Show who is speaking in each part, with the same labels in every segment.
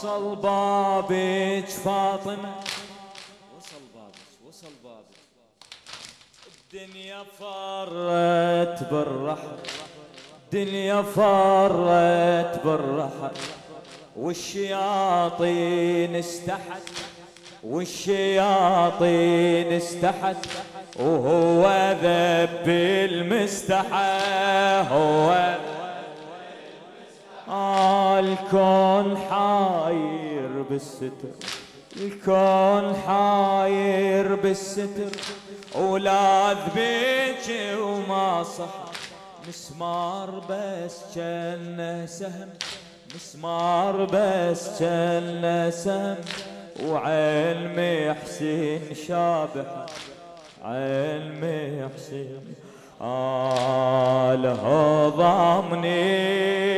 Speaker 1: وصل بابك فاطمة. وصل بابك وصل بابك. الدنيا فرت بالرحل الدنيا فرت بالرحل والشياطين استحت والشياطين استحت. وهو ذب المستحى هو الكون حاير بالستر الكون حاير بالستر. ولاذ بيك وما صح مسمار بس كان سهم مسمار بس كان سهم. وعلمي حسين شابح علمي حسين آله ضامني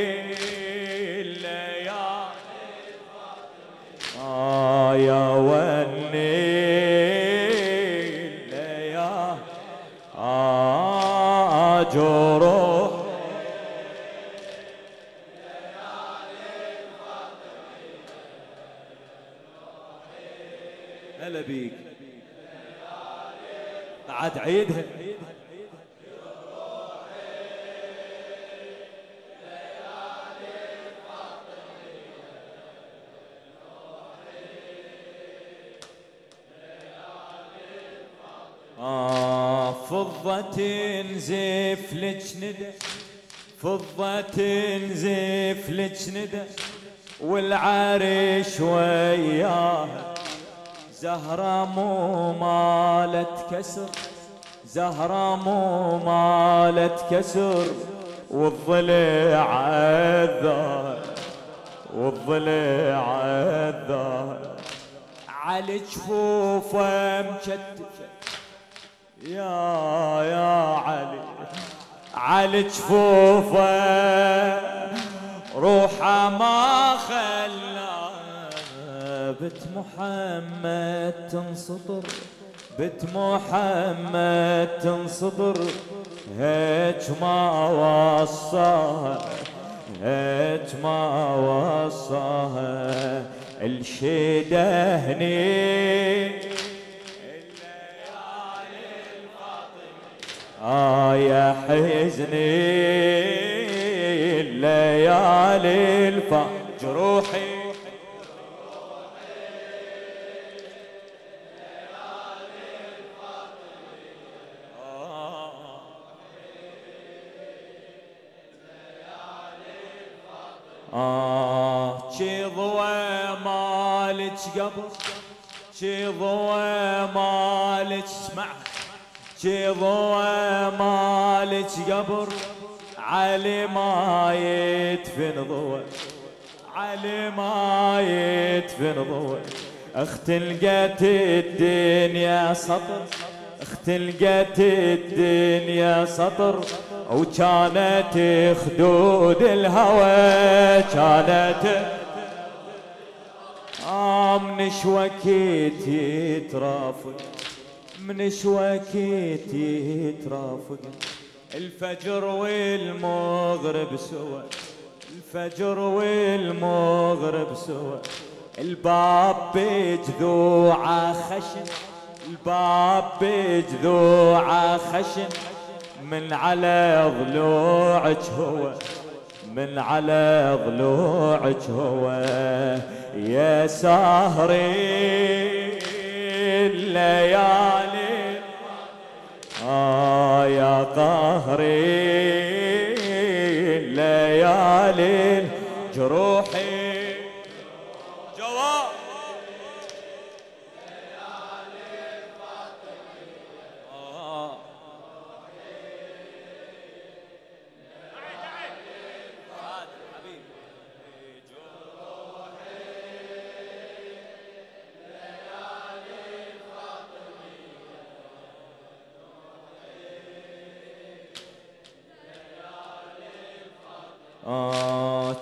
Speaker 1: هلا بيك. بعد عيدها. فضة تنزف لك ندى فضة تنزف لك ندى والعرش وياها. زهرة مو مالت كسر زهرة مو مالت كسر والضلع الظاهر والضلع الظاهر على جفوفه مكتفه يا يا علي على جفوفه روحه ما خلى بت محمد تنسطر بت محمد تنسطر هيك ما وصاها هيك ما وصاها الشيده آه يا حزني الليالي الفا جروحي آه شي ضوى مالك قبر شي ضوى مالك اسمعها شي ضوى مالك قبر علي ما يدفن ضوى علي ما يدفن ضوى اخت لقيت الدنيا سطر اخت لقيت الدنيا سطر وكانت خدود الهوى كانت من شوكيت يترافق من شوكيت يترافق الفجر والمغرب سوا الفجر والمغرب سوا. الباب بجذوعه خشن الباب بجذوعه خشن من على ضلوعك هو من على ضلوعك هو. يا سهري الليالي آه يا قهري الليالي جروحي آه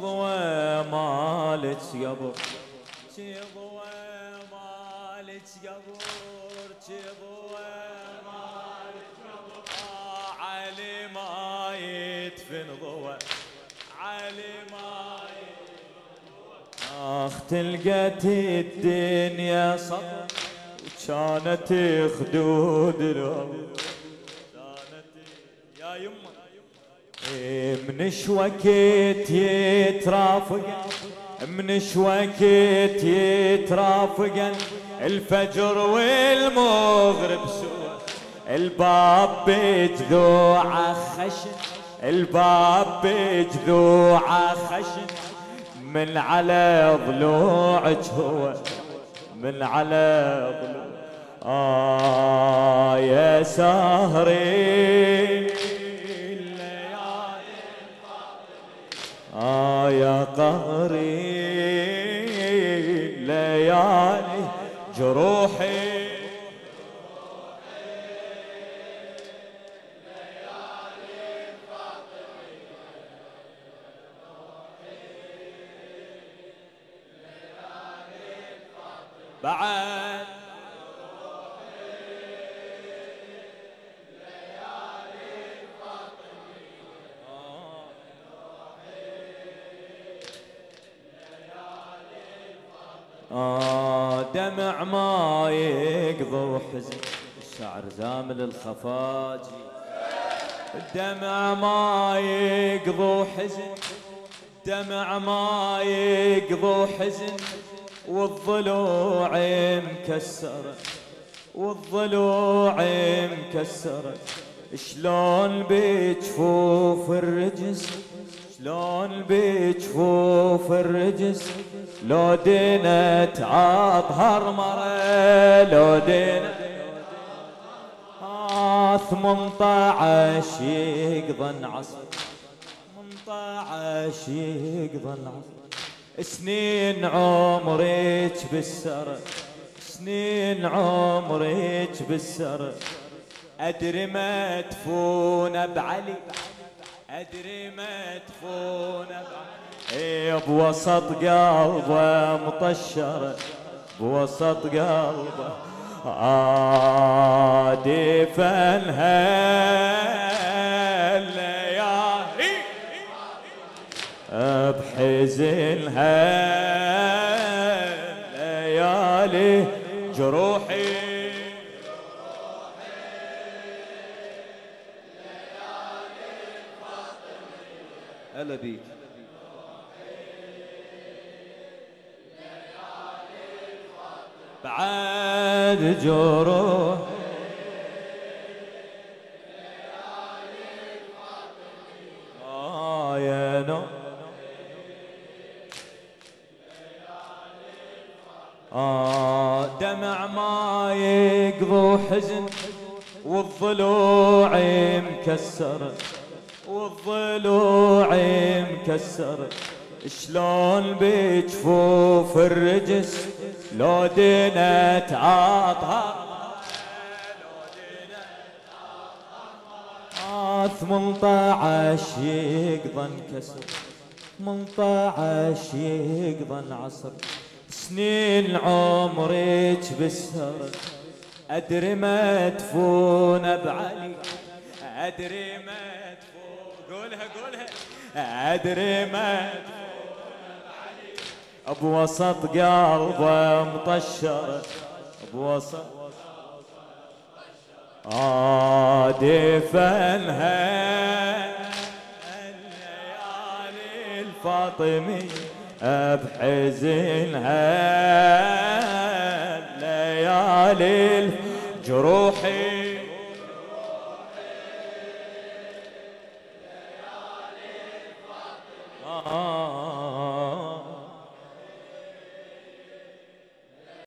Speaker 1: ضوى مالك قبر ضوى مالك قبر ضوى مالك قبر علي ما يدفن ضوى علي ما آخ تلقت الدنيا صبر. وكانت خدود الأرض يا يمه من شوكت يترافق من شوكت يترافق الفجر والمغرب سوا الباب بجذوع خشن الباب بجذوع خشن من على ضلوعك هو من على ضلوع. آه يا سهري. يا قهري ليالي جروحي. بعد آه دمع ما يقضي وحزن الشعر زامل الخفاجي. الدمع ما يقضي وحزن دمع ما يقضي حزن. والضلوع مكسرة والضلوع مكسرة شلون بجفوف الرجس شلون بجفوف الرجس لو دينت عطهر مرة لو دينت ثمنطعش يقضى عصر ثمنطعش يقضى العصر سنين عمرك بالسر سنين عمرك بالسر. أدري ما تفون بعلي. أدري بعلي بوسط قلبه مطشر بوسط قلبه عادي فنها بحزنها ليالي جروحي بيك بعد جروح آه دمع ما يقضو حزن والضلوع مكسر والضلوع مكسر. شلون بجفوف الرجس؟ لو دينت عطها ثمنطعش يقضى انكسر. ثمنطعش يقضى العصر سنين عمرك بالسهر أدري ما تفون بعلي. أدري ما تفون قولها قولها. أدري ما بوسط قلبه مطشر. بوسط فنها الليالي الفاطميه بحزنها ليالي جروحي